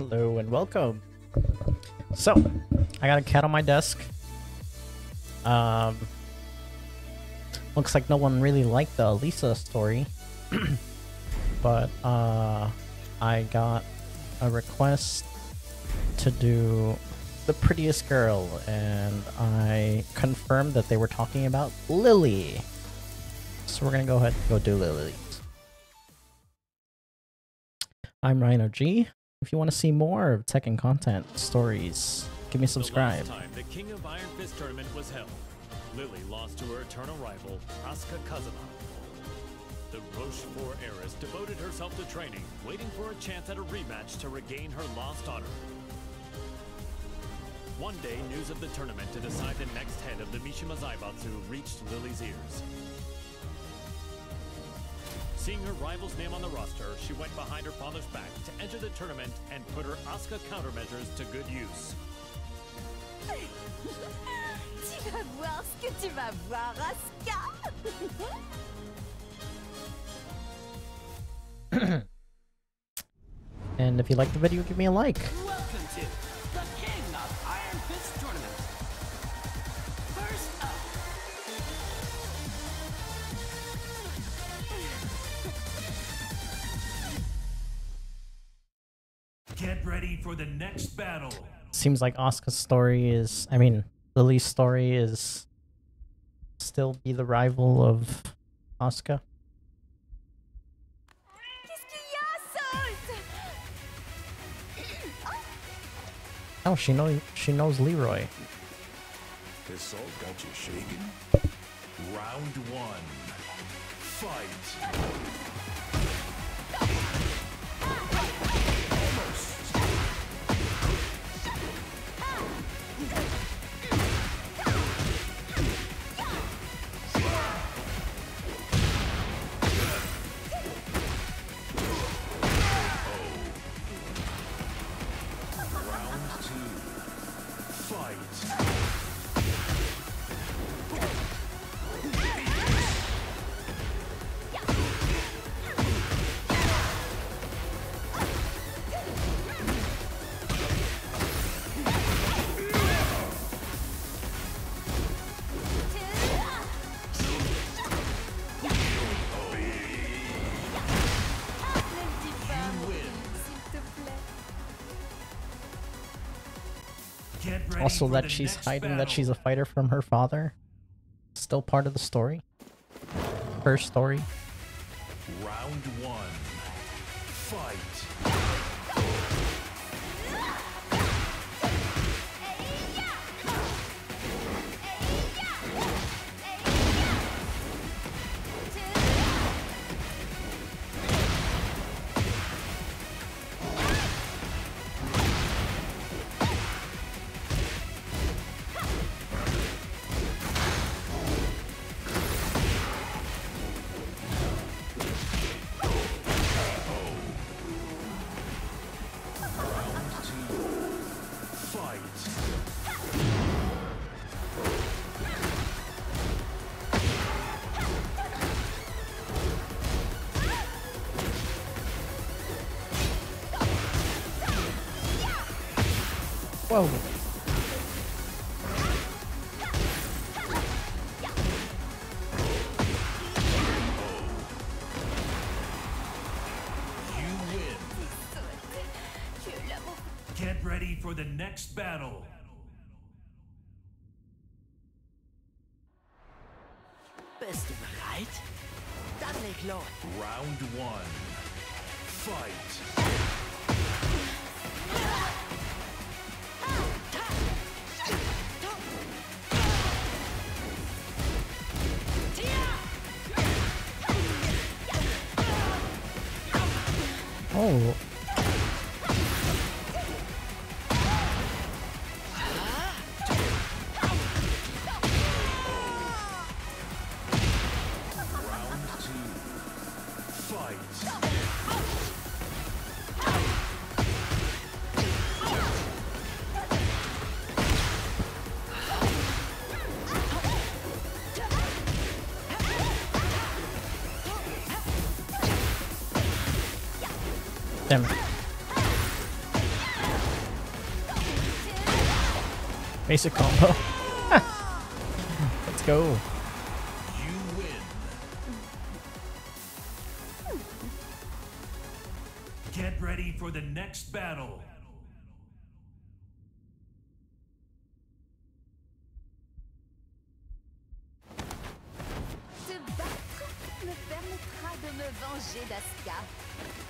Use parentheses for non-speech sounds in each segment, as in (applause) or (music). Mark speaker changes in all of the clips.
Speaker 1: Hello and welcome. So, I got a cat on my desk. Um, looks like no one really liked the Lisa story, (clears throat) but uh, I got a request to do the prettiest girl, and I confirmed that they were talking about Lili. So we're gonna go ahead and go do Lili. I'm Rhino G. If you want to see more of Tekken content, stories, give me a subscribe.
Speaker 2: The last time the King of Iron Fist tournament was held, Lili lost to her eternal rival, Asuka Kazama. The Rochefort heiress devoted herself to training, waiting for a chance at a rematch to regain her lost honor. One day, news of the tournament to decide the next head of the Mishima Zaibatsu reached Lili's ears. Seeing her rival's name on the roster, she went behind her father's back to enter the tournament and put her Asuka countermeasures to good use. (laughs)
Speaker 3: Tu vas voir ce que tu vas voir, Asuka (coughs)
Speaker 1: And if you like the video, give me a like.
Speaker 4: Ready for the next battle.
Speaker 1: Seems like Asuka's story is, I mean, Lili's story is still be the rival of Asuka.
Speaker 3: Qu'est-ce qu'il y a, Salt
Speaker 1: Oh, she knows she knows Leroy.
Speaker 4: This salt got you shaking? Round one. Fight.
Speaker 1: Also, that she's
Speaker 4: next
Speaker 1: hiding that she's a fighter from her father. Still part of the story. Her story.
Speaker 4: Round one. Fight.
Speaker 1: Whoa.
Speaker 4: You win.
Speaker 3: Salt, tu es là, mon
Speaker 4: Get ready for the next battle.
Speaker 5: bist du bereit? Dann leg los.
Speaker 4: Round one. Fight.
Speaker 1: Oh. Damn it. Basic combo. (laughs) Let's go.
Speaker 4: Get ready for the next battle.
Speaker 3: Me permettra de me venger d'Asuka.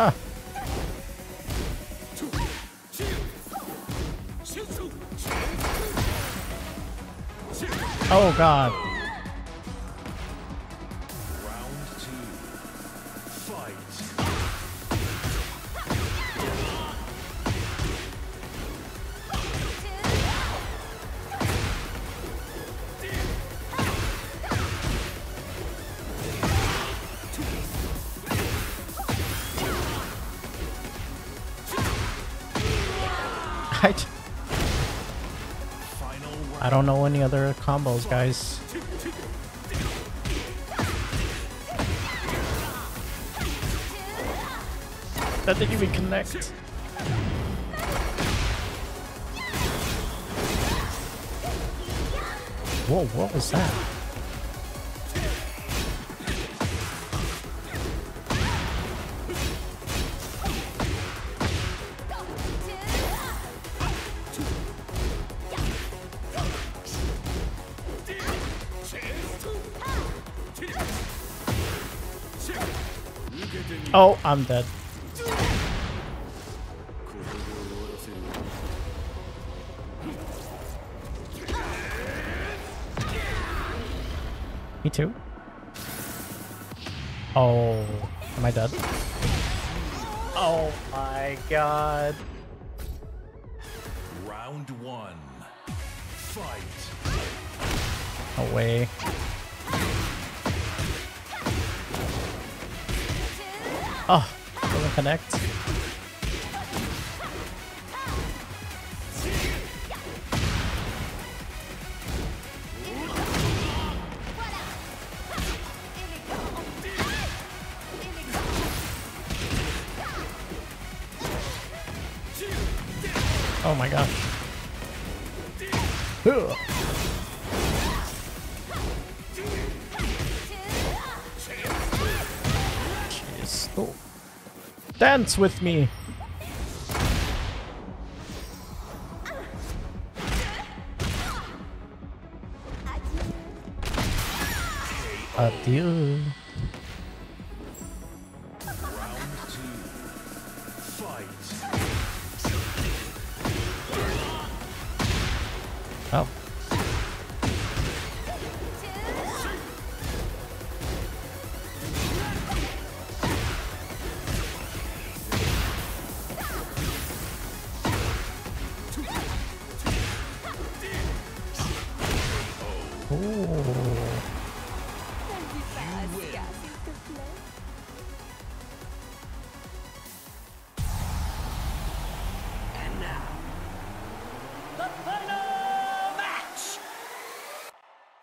Speaker 1: Ah. Oh god.
Speaker 4: Round two. Fight.
Speaker 1: I don't know any other combos, guys. That didn't even connect. Whoa, what was that? Oh, I'm dead. Me too. Oh, am I dead? Oh my god.
Speaker 4: Round one. Fight.
Speaker 1: No Ah, oh, doesn't connect. Oh my gosh. Ugh. Dance with me. Adieu.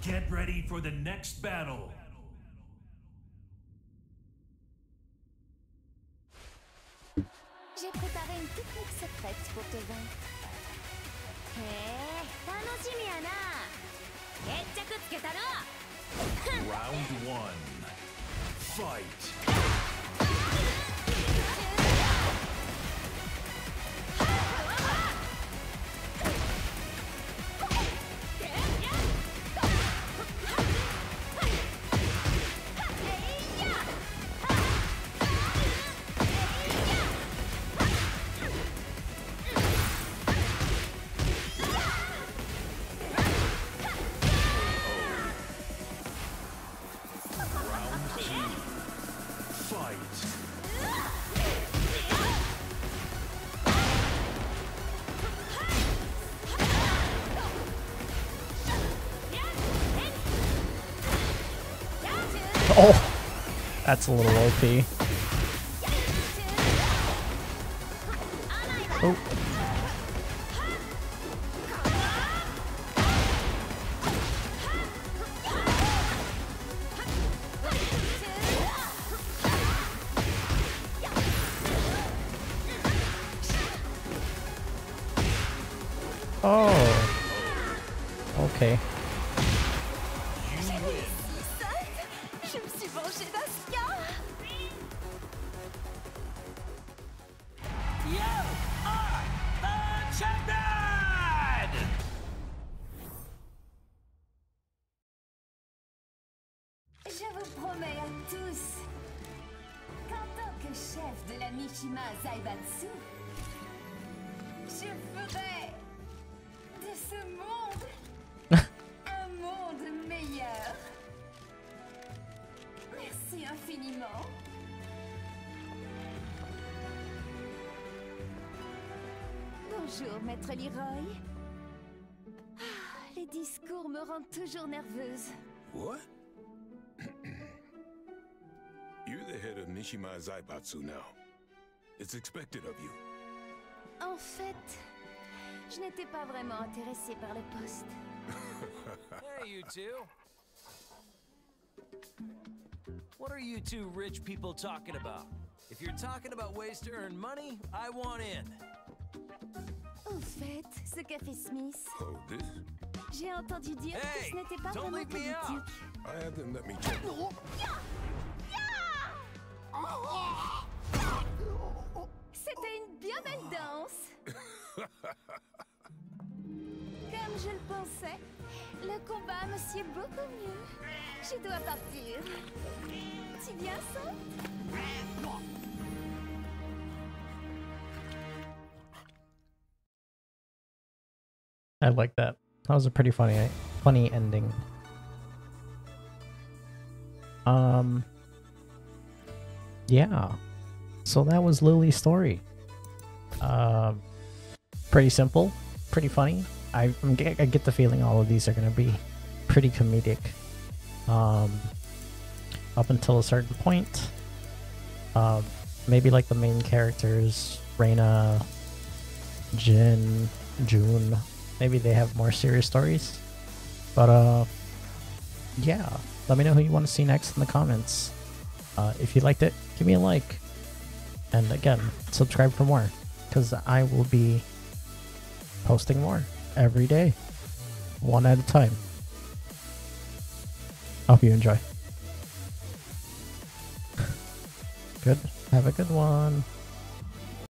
Speaker 4: Get ready for the next battle.
Speaker 3: J'ai préparé une technique secrète pour te vaincre. へえ、楽しみやな。決着つけたろ
Speaker 4: Round one. Fight.
Speaker 1: Oh, that's a little OP.
Speaker 3: Mishima Zaibatsu, je ferai de ce monde meilleur. Merci infiniment. Bonjour, maître Leroy. Ah, les discours me rendent toujours nerveuse.
Speaker 6: What? (clears throat) You're the head of Mishima Zaibatsu now. It's expected of you.
Speaker 3: En fait, je n'étais pas vraiment intéressée par le poste.
Speaker 7: Hey, you two. What are you two rich people talking about? If you're talking about ways to earn money, I want in.
Speaker 3: Au fait, ce café Smith,
Speaker 6: Oh, this?
Speaker 3: j'ai entendu dire que ce n'était pas
Speaker 7: don't
Speaker 3: vraiment
Speaker 7: leave me out.
Speaker 3: politique.
Speaker 6: I had them let me check.
Speaker 3: C'était une bien belle danse. (laughs) Comme je le pensais, le combat me sied beaucoup mieux. Je dois partir. Tu viens,
Speaker 1: I like that. That was a pretty funny, funny ending. Um. Yeah. So that was Lili's story. Um. Pretty simple, pretty funny. I, I get the feeling all of these are gonna be pretty comedic. Um. Up until a certain point. Um. Maybe like the main characters, Reina, Jin, June. Maybe they have more serious stories. But uh yeah. Let me know who you want to see next in the comments. Uh, if you liked it, give me a like. And again, subscribe for more. Because I will be posting more every day. One at a time. Hope you enjoy. (laughs) Good. Have a good one.